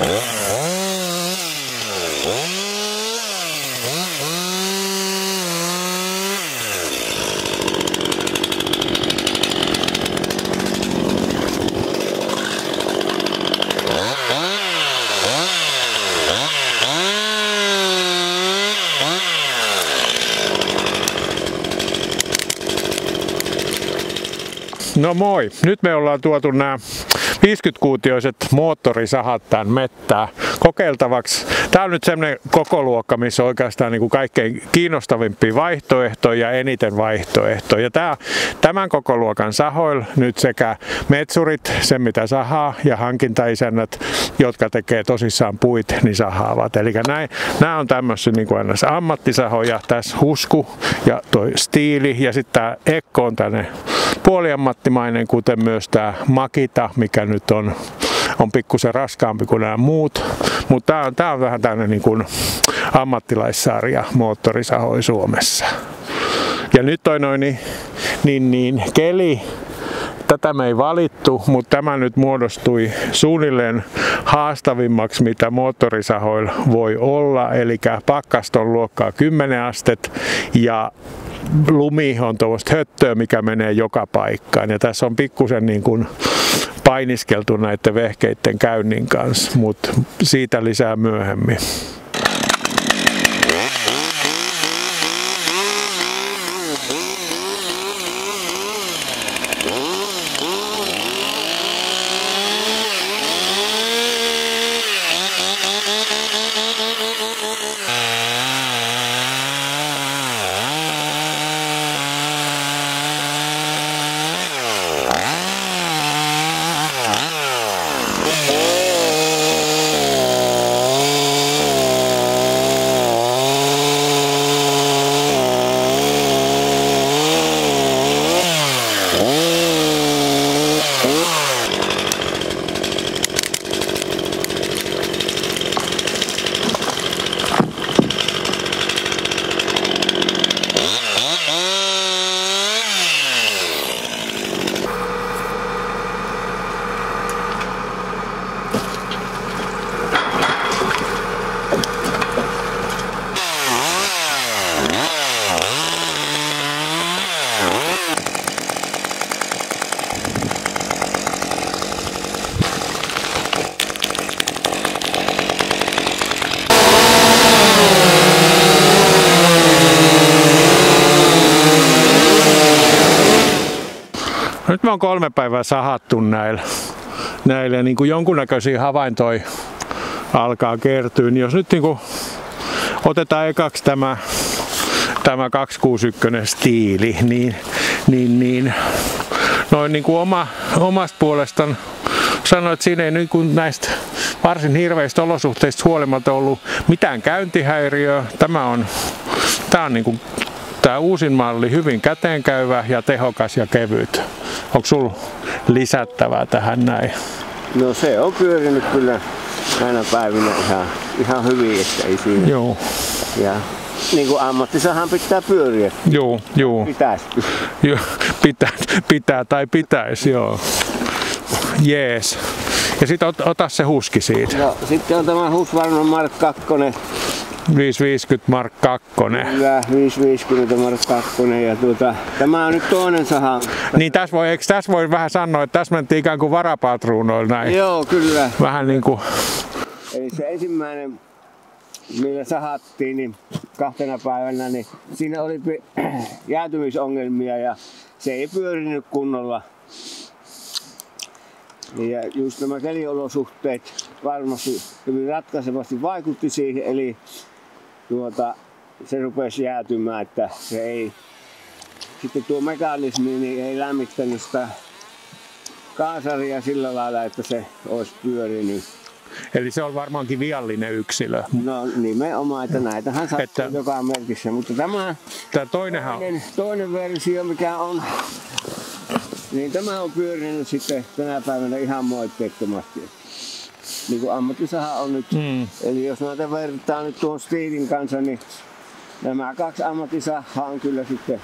Yeah. No moi! Nyt me ollaan tuotu nämä 50-kuutioiset moottorisahat tämän mettää kokeiltavaksi. Tämä on nyt semmoinen kokoluokka, missä on oikeastaan niin kuin kaikkein kiinnostavimpia vaihtoehtoja ja eniten vaihtoehtoja. Tämä, tämän kokoluokan sahoilla nyt sekä metsurit, sen mitä sahaa, ja hankintaisännät, jotka tekee tosissaan puit, niin sahaavat. Eli nämä on tämmöisiä niin kuin ammattisahoja, tässä husku ja toi stiili, ja sitten tämä Ekko on tänne puoliammattimainen, kuten myös tämä Makita, mikä nyt on, on pikkusen raskaampi kuin nämä muut. Mutta tämä on, tää on vähän tämmöinen niin kuin ammattilaissarja moottorisahoi Suomessa. Ja nyt toi noin, niin, niin, niin keli tätä me ei valittu, mutta tämä nyt muodostui suunnilleen haastavimmaksi, mitä moottorisahoilla voi olla. Eli pakkaston luokkaa 10 astet ja lumi on tuosta höttöä, mikä menee joka paikkaan. Ja tässä on pikkusen niin kuin painiskeltu näiden vehkeiden käynnin kanssa, mutta siitä lisää myöhemmin. On kolme päivää sahattu näillä, näillä niin kuin jonkunnäköisiä havaintoja alkaa kertyä. Niin jos nyt niin kuin otetaan ekaksi tämä, tämä 261 stiili, niin, niin, niin noin niin kuin oma, omasta puolestaan sanoin, että siinä ei niin kuin näistä varsin hirveistä olosuhteista huolimatta ollut mitään käyntihäiriöä. Tämä on, tämä on niin kuin, tämä uusin malli hyvin käteenkäyvä ja tehokas ja kevyt. Onko sulla lisättävää tähän näin? No se on pyörinyt kyllä aina päivinä ihan, ihan hyvin, että ei siinä. Joo. Ja niin kuin ammattisahan pitää pyöriä. Joo, joo. Pitäisi. joo pitää, pitää tai pitäisi, joo. Jees. Ja sitten ot, ota se huski siitä. No, sitten on tämä Husqvarna Mark 2. 550 Mark 2. Kyllä, 550 Mark 2. Ja tuota, tämä on nyt toinen saha. Niin tässä voi, eikö tässä voi vähän sanoa, että tässä mentiin ikään kuin varapatruunoilla näin? Joo, kyllä. Vähän niin kuin... Eli se ensimmäinen, millä sahattiin, niin kahtena päivänä, niin siinä oli jäätymisongelmia ja se ei pyörinyt kunnolla. Ja just nämä keliolosuhteet varmasti hyvin ratkaisevasti vaikutti siihen, eli tuota, se rupesi jäätymään, että se ei, sitten tuo mekanismi niin ei lämmittänyt sitä kaasaria sillä lailla, että se olisi pyörinyt. Eli se on varmaankin viallinen yksilö. No nimenomaan, että näitähän sattuu että, joka merkissä, mutta tämä, tämä toinenhan... toinen, toinen versio, mikä on niin tämä on pyörinyt sitten tänä päivänä ihan moitteettomasti. Niin kuin ammattisaha on nyt. Mm. Eli jos näitä vertaa nyt tuon Steelin kanssa, niin nämä kaksi ammattisahaa on kyllä sitten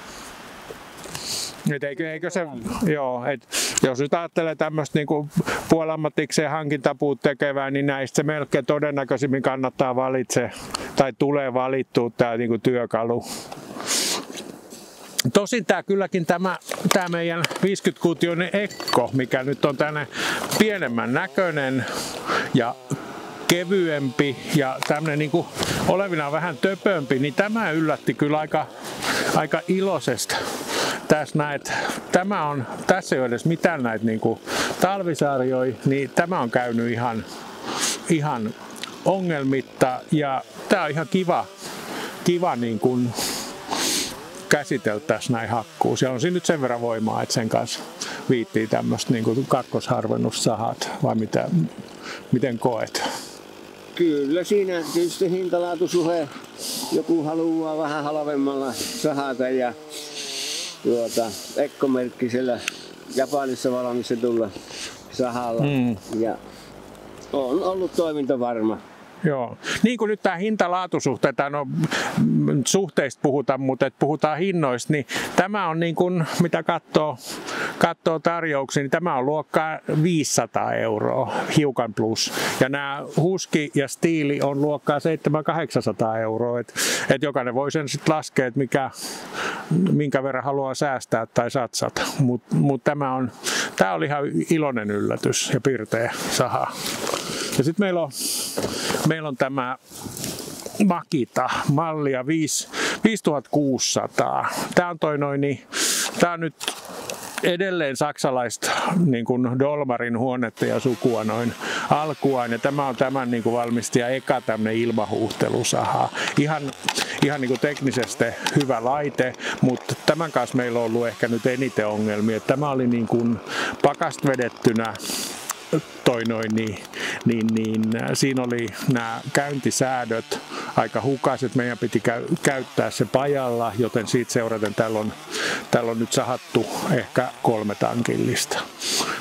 et eikö, eikö se, joo, et jos nyt ajattelee tämmöistä niinku puolammattikseen hankintapuut tekevää, niin näistä se melkein todennäköisimmin kannattaa valitse tai tulee valittua tämä niinku työkalu. Tosin tämä kylläkin tämä, tämä meidän 50-kuutioinen ekko, mikä nyt on tänne pienemmän näköinen ja kevyempi ja tämmöinen niin olevina vähän töpömpi, niin tämä yllätti kyllä aika, aika iloisesta. Tässä näet, tämä on, tässä ei ole edes mitään näitä niin talvisarjoja, niin tämä on käynyt ihan, ihan ongelmitta ja tämä on ihan kiva, kiva niin kuin käsiteltäisiin näin hakkuu. Se on siinä nyt sen verran voimaa, että sen kanssa viittii tämmöistä niin kakkosharvennussahat, vai mitä, miten koet? Kyllä siinä tietysti hintalaatusuhe. Joku haluaa vähän halvemmalla sahata ja tuota, ekkomerkkisellä Japanissa valmistetulla sahalla. Mm. Ja on ollut toimintavarma. Joo. Niin kuin nyt tämä hinta-laatusuhteet, no suhteista puhutaan, mutta et puhutaan hinnoista, niin tämä on niin kuin, mitä katsoo, tarjouksia, niin tämä on luokkaa 500 euroa, hiukan plus. Ja nämä huski ja stiili on luokkaa 700-800 euroa, että et jokainen voi sen sitten laskea, että mikä, minkä verran haluaa säästää tai satsata. Mutta mut tämä, on, tämä oli ihan iloinen yllätys ja pirteä saha. Ja sitten meillä on, meillä on tämä Makita mallia 5, 5600. Tämä on toi noin, niin, tämä on nyt edelleen saksalaista niin kuin Dolmarin huonetta ja sukua noin alkuaan. Ja tämä on tämän niin kuin valmistaja eka tämmöinen ilmahuuhtelusaha. Ihan, ihan niin kuin teknisesti hyvä laite, mutta tämän kanssa meillä on ollut ehkä nyt eniten ongelmia. Tämä oli niin kuin pakast vedettynä toi noin, niin, niin, niin siinä oli nämä käyntisäädöt aika hukaiset. Meidän piti käy, käyttää se pajalla, joten siitä seuraten täällä on, täällä on nyt sahattu ehkä kolme tankillista.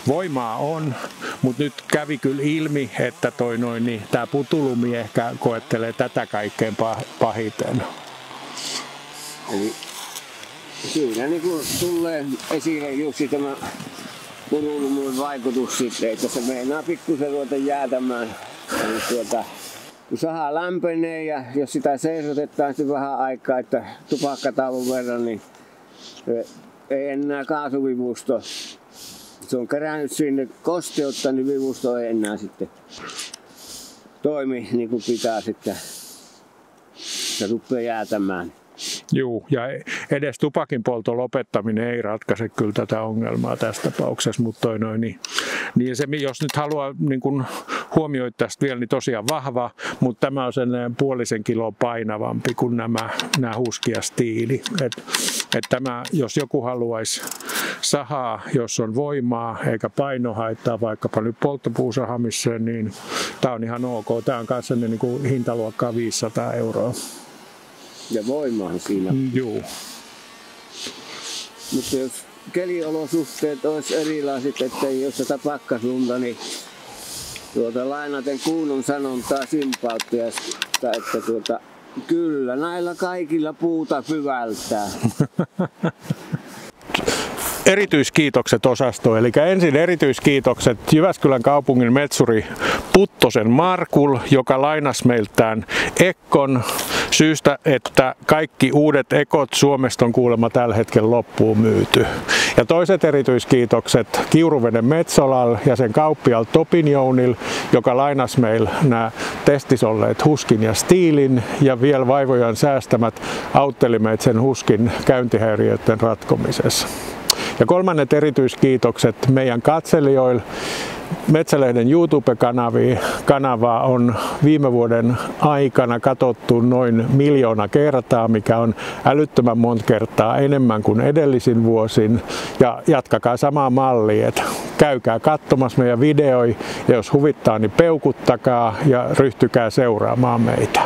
Voimaa on, mutta nyt kävi kyllä ilmi, että toi noin, niin tämä putulumi ehkä koettelee tätä kaikkein pahiten. Eli siinä niin tulee esille juuri tämä kurulumuun vaikutus sitten, että se meinaa pikkusen ruveta jäätämään. Eli tuota, kun saha lämpenee ja jos sitä seisotetaan sitten vähän aikaa, että tupakkatauon verran, niin ei enää kaasuvivusto. Se on kerännyt sinne kosteutta, niin vivusto ei enää sitten toimi niin kuin pitää sitten. Se rupeaa jäätämään. Juu, ja edes tupakin polton lopettaminen ei ratkaise kyllä tätä ongelmaa tässä tapauksessa, mutta toi noin, niin, niin se, jos nyt haluaa niin kun huomioida tästä vielä, niin tosiaan vahva, mutta tämä on sen puolisen kiloa painavampi kuin nämä, nämä huskia stiili. Et, et tämä, jos joku haluaisi sahaa, jos on voimaa eikä paino haittaa vaikkapa nyt polttopuusahamiseen, niin tämä on ihan ok. Tämä on kanssa niin kuin hintaluokkaa 500 euroa ja voimaan siinä. Mm, joo. Mutta jos keliolosuhteet olisi erilaiset, että jos sitä pakkaslunta, niin tuota, lainaten kuunnon sanontaa sympaattia, että tuota, kyllä näillä kaikilla puuta pyvältää. erityiskiitokset osasto. Eli ensin erityiskiitokset Jyväskylän kaupungin metsuri Puttosen Markul, joka lainasi meiltään Ekkon syystä, että kaikki uudet ekot Suomesta on kuulemma tällä hetkellä loppuun myyty. Ja toiset erityiskiitokset Kiuruveden Metsolal ja sen kauppial Topinjounil, joka lainasi meillä nämä testis olleet huskin ja stiilin ja vielä vaivojan säästämät autteli meitä sen huskin käyntihäiriöiden ratkomisessa. Ja kolmannet erityiskiitokset meidän katselijoille. Metsälehden YouTube-kanavaa on viime vuoden aikana katsottu noin miljoona kertaa, mikä on älyttömän monta kertaa enemmän kuin edellisin vuosin. Ja jatkakaa samaa mallia, että käykää katsomassa meidän videoja ja jos huvittaa, niin peukuttakaa ja ryhtykää seuraamaan meitä.